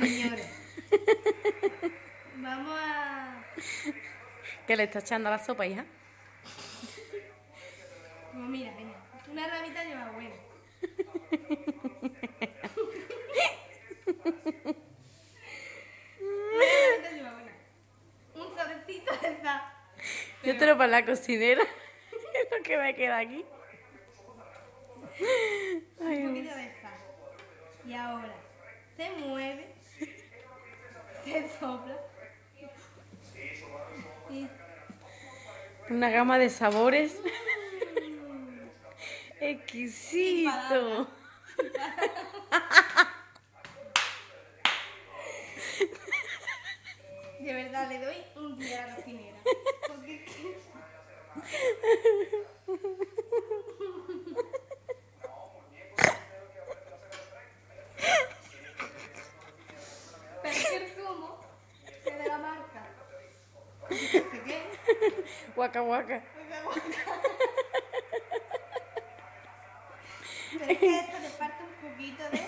señores. Vamos a. ¿Qué le está echando a la sopa, hija? Pues mira, venga. Una ramita lleva buena. Una ramita lleva buena. Un sobrecito de sal. Yo te lo para la cocinera. Es lo que me queda aquí. Un poquito de sal. Y ahora se mueve, se sopla. Y Una gama de sabores. Exquisito. de verdad le doy un día a la cocinera. Porque es que- Pero es que el zumo es de la marca. No sé qué. Guaca, guaca. Pero es que esto le falta un poquito de.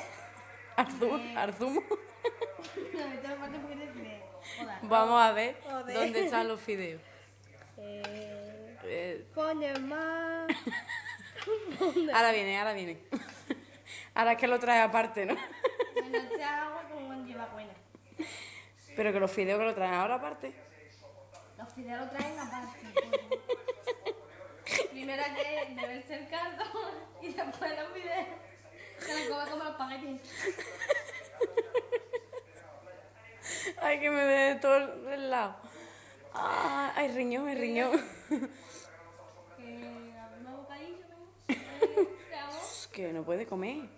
Arzumo. No, esto le falta un poquito de. Joder. Vamos a ver Joder. dónde están los fideos. Eh, Eh, coño, más. ahora viene, ahora viene. Ahora es que lo trae aparte, ¿no? Bueno, echa agua cuando lleva buena. Pero que los fideos que lo traen ahora aparte. Los fideos lo traen aparte. Primero hay que beberse el caldo y después los fideos. Se los come como los paquetes. Ay, que me dé todo el lado. Ah, ay, riñón, ay, riñón. Que ¿no? Puede comer.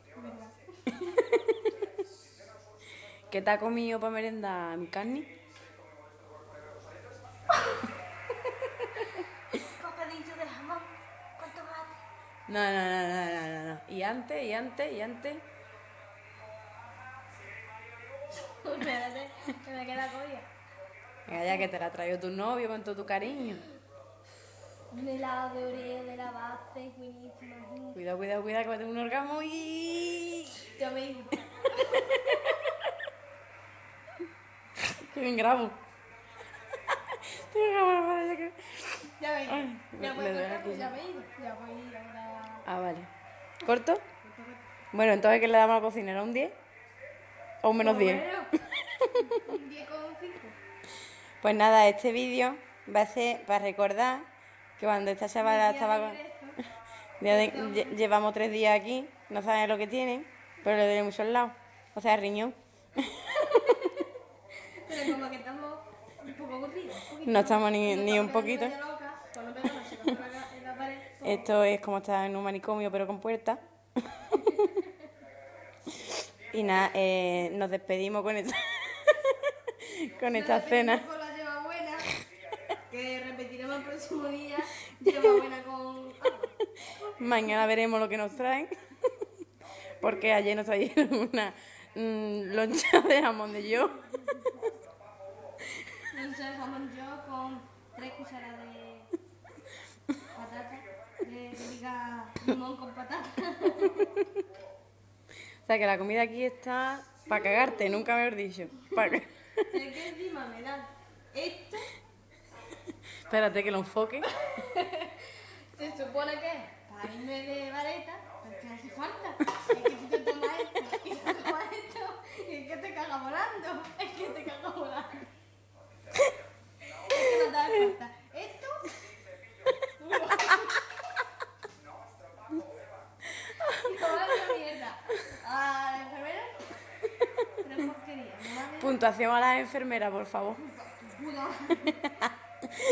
¿Qué te ha comido para merendar, mi carne? Bocadillo de jamón con tomate. No, no, no, no, no, no, no. Y antes, y antes, y antes. Espérate, que me queda colla. Venga, ya que te la traigo tu novio con todo tu cariño. Un helado de oreo de la base, buenísimo. Cuidado, cuidado, cuidado, que va a tener un orgasmo y... Yo me Qué bien grabo. Ya me Ay, digo. me- Ya voy a aquí ya ido. Ya voy a ir ahora. Ah, vale. ¿Corto? Bueno, entonces, ¿qué le damos a la cocinera? ¿Un 10? ¿O un menos 10? Bueno, Un 10 con 5. Pues nada, este vídeo va a ser para recordar que cuando esta chavala estaba. Ya de- lle- llevamos tres días aquí, no saben lo que tienen, pero le duele mucho el lado. O sea, riñón. Pero como que estamos un poco aburridos. No estamos ni, ni un poquito. media loca, Cuando me la chica por acá en la pared. pues, Esto es como estar en un manicomio, pero con puerta. y nada, eh, nos despedimos con esta, con esta cena. Con la lleva buena, que repetiremos el próximo día. Lleva buena con. Mañana veremos lo que nos traen. Porque ayer nos trajeron una mm, loncha de jamón de yo. Entonces jamón yo con tres cucharadas de de diga limón con patata. O sea que la comida aquí está para cagarte, nunca mejor dicho. Pa' Es que encima me dan esto, Espérate que lo enfoque. se supone que es para irme de vareta, pero que hace falta. Es que si te tomas esto y te tomas esto, y es que te cagas volando. Es que te cagas volando. Es que no te hace falta. Esto. Y tomar la mierda. A la enfermera. Pero porquería. No vale. Puntuación a las enfermeras, por favor. Puta.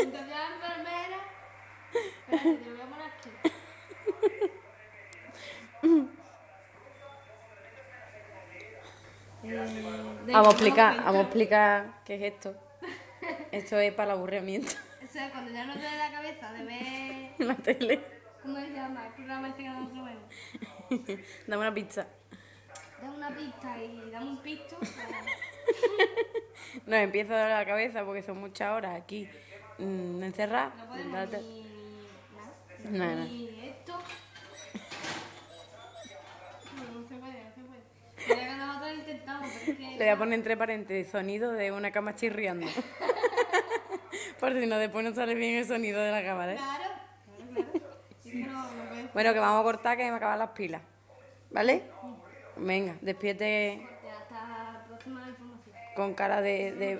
Entonces la enfermera. Espérate, te voy a poner aquí. Eh, Vamos a explicar, vamos a explicar qué es esto. Esto es para el aburrimiento O sea, cuando ya no te da la cabeza de ver. la tele. ¿Cómo se llama? El programa ese que no lo vemos. Dame una pizza. Dame una pista y dame un pisto. Pues. Nos empieza a dar la cabeza porque son muchas horas aquí mm, encerradas. No esto. no, se puede, no se puede. Mira que. Le voy a poner entre paréntesis, sonido de una cama chirriando. Por si no después no sale bien el sonido de la cámara. ¿eh? Claro, claro, claro. Bueno, que vamos a cortar que me acaban las pilas. ¿Vale? Venga, despídete. Hasta la próxima información. Con cara de. de...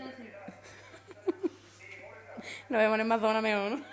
Nos vemos en Madonna mejor, ¿no?